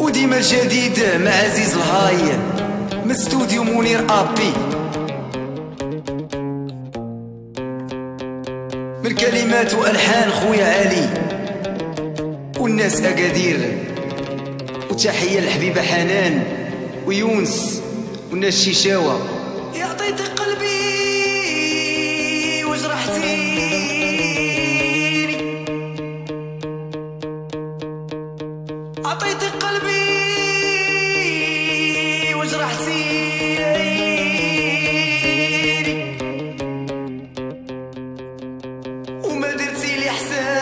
وديما الجديد مع عزيز الهاي من استوديو منير أبي. من كلمات وألحان خويا علي. والناس أكادير. وتحية للحبيبه حنان ويونس والناس شيشاوة. يعطيك قلبي وجرحتيني Jackson.